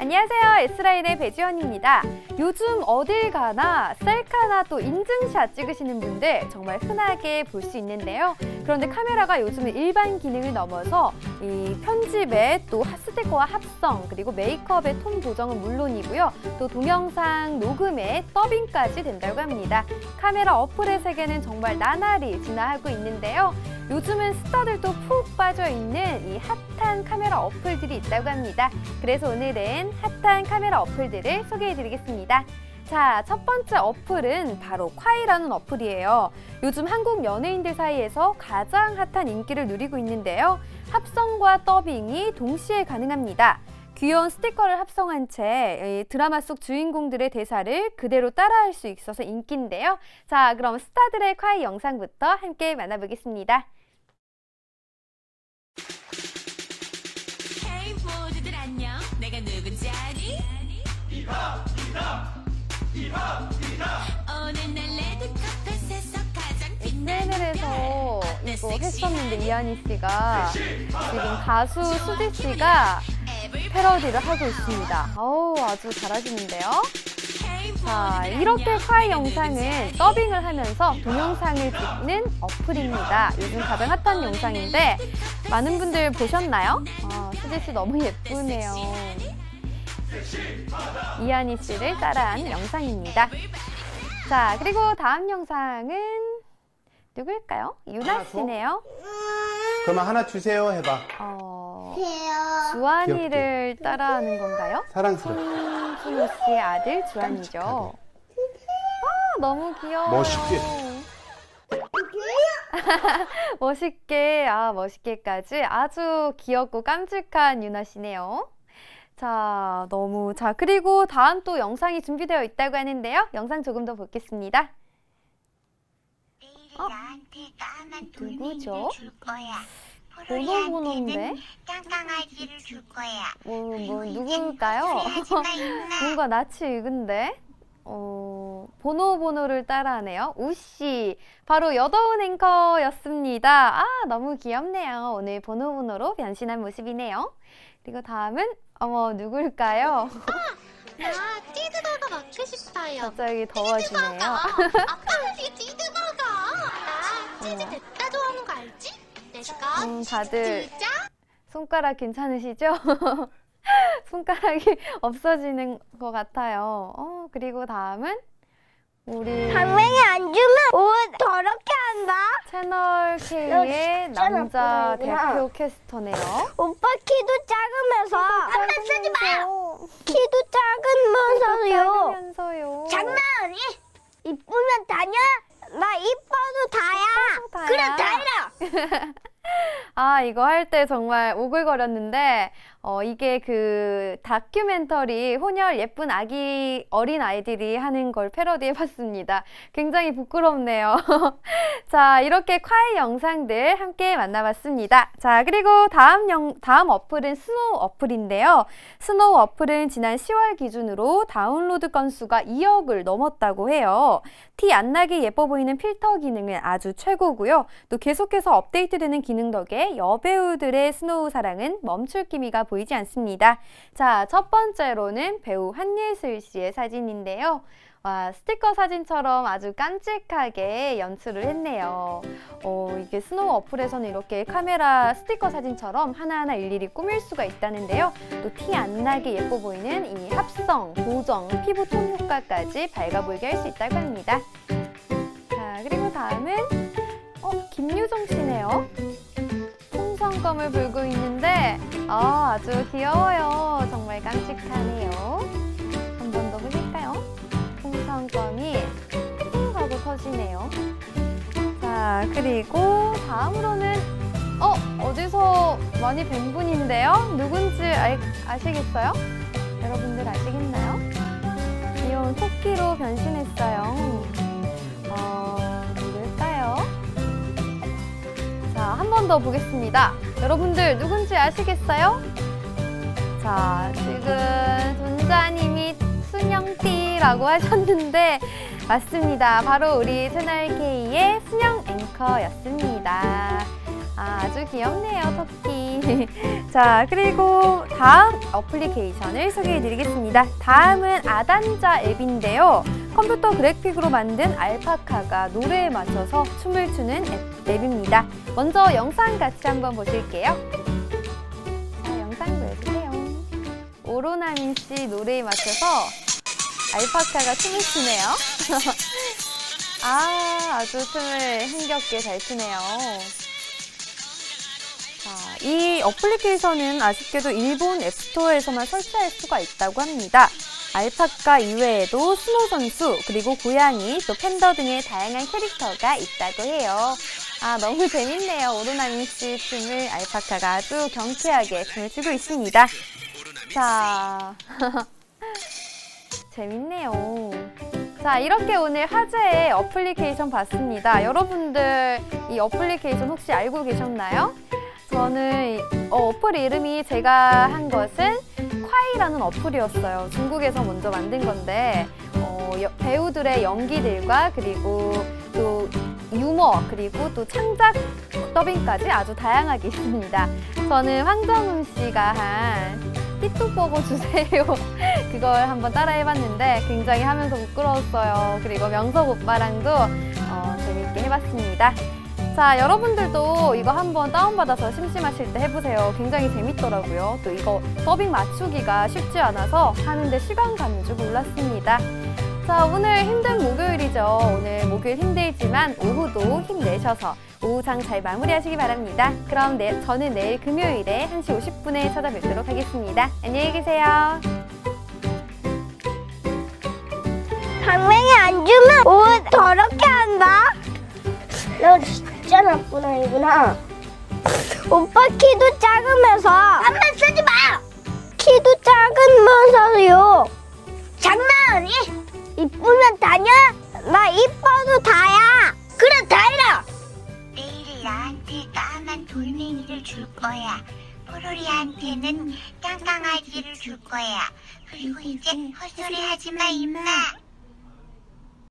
안녕하세요. S라인의 배지원입니다. 요즘 어딜 가나 셀카나 또 인증샷 찍으시는 분들 정말 흔하게 볼 수 있는데요. 그런데 카메라가 요즘은 일반 기능을 넘어서 이 편집에 또 스티커와 합성 그리고 메이크업의 톤 보정은 물론이고요. 또 동영상 녹음에 더빙까지 된다고 합니다. 카메라 어플의 세계는 정말 나날이 진화하고 있는데요. 요즘은 스타들도 푹 빠져 있는 이 핫한 카메라 어플들이 있다고 합니다. 그래서 오늘은 핫한 카메라 어플들을 소개해 드리겠습니다. 자, 첫 번째 어플은 바로 콰이라는 어플이에요. 요즘 한국 연예인들 사이에서 가장 핫한 인기를 누리고 있는데요. 합성과 더빙이 동시에 가능합니다. 귀여운 스티커를 합성한 채 드라마 속 주인공들의 대사를 그대로 따라할 수 있어서 인기인데요. 자, 그럼 스타들의 콰이 영상부터 함께 만나보겠습니다. 헤이 모두들 안녕 내가 누군지 아니? 오늘 SNL에서 이거 했었는데 이한희 씨가 지금 가수 수지 씨가 패러디를 하고 있습니다. 어우 아주 잘하시는데요. 자 이렇게 콰이 영상은 더빙을 하면서 동영상을 찍는 어플입니다. 요즘 가장 핫한 영상인데 많은 분들 보셨나요? 아, 수지 씨 너무 예쁘네요. 이한희 씨를 따라한 영상입니다. 자 그리고 다음 영상은 누굴까요? 유나 씨네요. 그러면 하나 주세요 해봐. 어. 주한이를 따라하는 건가요? 사랑스럽게. 손준호 씨의 아들 주한이죠. 아, 너무 귀여워. 멋있게. 멋있게, 아, 멋있게까지 아주 귀엽고 깜찍한 유나 씨네요. 자, 너무, 자, 그리고 다음 또 영상이 준비되어 있다고 하는데요. 영상 조금 더 보겠습니다. 어? 누구죠? 돌멩이를 줄 거야. 번호 번호인데? 포로이한테는 깡깡아지를 줄 거야. 뭐, 뭐, 누굴까요? 뭔가 낯이 익은데? 어, 번호 번호를 따라하네요. 우씨. 바로 여더운 앵커였습니다. 아, 너무 귀엽네요. 오늘 번호 번호로 변신한 모습이네요. 그리고 다음은, 어머, 누굴까요? 나 치즈버거 먹고 싶어요. 갑자기 더워지네요. 아빠는 이 치즈버거. 나 치즈 어머. 냅다 좋아하는 거 알지? 내가 음, 다들 진짜 손가락 괜찮으시죠? 손가락이 없어지는 것 같아요. 어, 그리고 다음은 우리 당면이 안 주면 옷 더럽게 한다. 채널 K의 남자 나쁘다. 대표 캐스터네요. 오빠 키도 작으면서. 키도 작으면서요. 작으면서요. 장난이 이쁘면 다냐? 나 이뻐도 다야. 다야. 그래 다야. 아, 이거 할 때 정말 오글거렸는데, 어, 이게 그 다큐멘터리 혼혈 예쁜 아기 어린 아이들이 하는 걸 패러디 해 봤습니다. 굉장히 부끄럽네요. 자, 이렇게 콰이 영상들 함께 만나봤습니다. 자, 그리고 다음 영, 다음 어플은 스노우 어플인데요. 스노우 어플은 지난 10월 기준으로 다운로드 건수가 2억을 넘었다고 해요. 티 안 나게 예뻐 보이는 필터 기능은 아주 최고고요. 또 계속해서 업데이트되는 기능 덕에 여배우들의 스노우 사랑은 멈출 기미가 보이지 않습니다. 자, 첫 번째로는 배우 한예슬 씨의 사진인데요. 와, 스티커 사진처럼 아주 깜찍하게 연출을 했네요. 어, 이게 스노우 어플에서는 이렇게 카메라 스티커 사진처럼 하나하나 일일이 꾸밀 수가 있다는데요. 또 티 안 나게 예뻐 보이는 이 합성, 보정, 피부 톤 효과까지 밝아 보이게 할 수 있다고 합니다. 자, 그리고 다음은 어, 김유정 씨네요. 풍선껌을 불고 있는데 아, 아주 귀여워요. 정말 깜찍하네요. 한 번 더 보실까요? 풍선껌이 퐁 하고 터지네요. 자, 그리고 다음으로는 어, 어디서 많이 뵌 분인데요? 누군지 아, 아시겠어요? 여러분들 아시겠나요? 귀여운 토끼로 변신했어요. 보겠습니다. 여러분들 누군지 아시겠어요? 자, 지금 존자님이 순영띠라고 하셨는데 맞습니다. 바로 우리 채널 K의 순영 앵커였습니다. 아, 아주 귀엽네요, 토끼. 자, 그리고 다음 어플리케이션을 소개해 드리겠습니다. 다음은 아단자 앱인데요. 컴퓨터 그래픽으로 만든 알파카가 노래에 맞춰서 춤을 추는 앱, 앱입니다. 먼저 영상 같이 한번 보실게요. 자, 영상 보여주세요. 오로나민 씨 노래에 맞춰서 알파카가 춤을 추네요. 아, 아주 춤을 흥겹게 잘 추네요. 자, 이 어플리케이션은 아쉽게도 일본 앱스토어에서만 설치할 수가 있다고 합니다. 알파카 이외에도 스노 선수, 그리고 고양이, 또 팬더 등의 다양한 캐릭터가 있다고 해요. 아, 너무 재밌네요. 오로나민 C 춤을 알파카가 아주 경쾌하게 춤을 추고 있습니다. 자, 재밌네요. 자, 이렇게 오늘 화제의 어플리케이션 봤습니다. 여러분들 이 어플리케이션 혹시 알고 계셨나요? 저는 이- 어, 어플 이름이 제가 한 것은 콰이라는 어플이었어요. 중국에서 먼저 만든 건데 어, 여- 배우들의 연기들과 그리고 또 유머 그리고 또 창작 더빙까지 아주 다양하게 있습니다. 저는 황정음 씨가 한 띠뚜뽀고 주세요. 그걸 한번 따라해봤는데 굉장히 하면서 부끄러웠어요. 그리고 명석 오빠랑도 어, 재밌게 해봤습니다. 자, 여러분들도 이거 한번 다운받아서 심심하실 때 해보세요. 굉장히 재밌더라고요. 또 이거 더빙 맞추기가 쉽지 않아서 하는데 시간 가는 줄 몰랐습니다. 자, 오늘 힘든 목요일이죠. 오늘 목요일 힘들지만 오후도 힘내셔서 오후장 잘 마무리하시기 바랍니다. 그럼 내, 저는 내일 금요일에 1시 50분에 찾아뵙도록 하겠습니다. 안녕히 계세요. 당맹이 안 주면 옷 더럽게 한다. 너 나쁜 아이구나. 오빠 키도 작으면서 한번 쓰지 마. 키도 작으면서요. 장난하니? 이쁘면 다냐? 나 이뻐도 다야. 그래 다이라. 내일 나한테 까만 돌멩이를 줄 거야. 포로리한테는 짱강아지를 줄 거야. 그리고 이제 헛소리 하지 마, 임마.